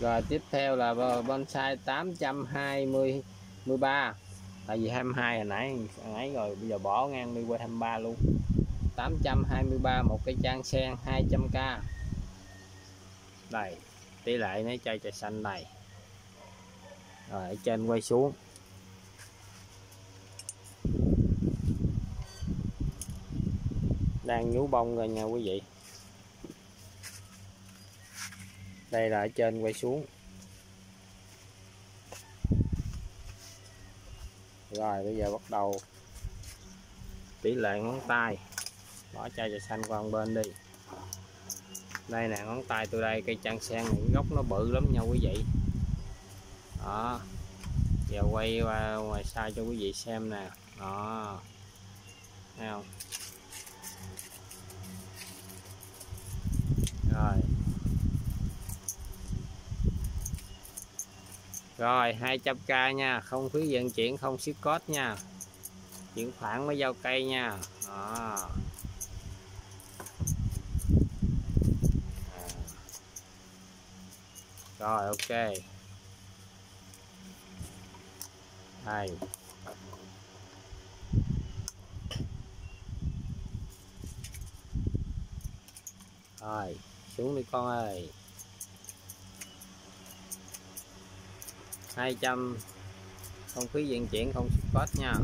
rồi, tiếp theo là bonsai 820 13 tại vì 22 hồi nãy ấy rồi, bây giờ bỏ ngang đi qua 23 luôn. 823 một cây trang sen 200k đây, tỷ lệ nó chơi trà xanh này. Rồi, ở trên quay xuống. Đang nhú bông rồi nha quý vị. Đây là ở trên quay xuống. Rồi, bây giờ bắt đầu. Tỷ lệ ngón tay. Bỏ chai trà xanh qua bên đi. Đây nè, ngón tay tôi đây, cây chăn sen này gốc nó bự lắm nha quý vị. Đó. Giờ quay qua, ngoài xa cho quý vị xem nè. Đó. Thấy không rồi rồi 200k nha. Không phí vận chuyển, không ship code nha. Chuyển khoản mới giao cây nha. À. rồi, ok. Đây rồi, xuống đi con ơi. 200 không phí vận chuyển không ship code nha.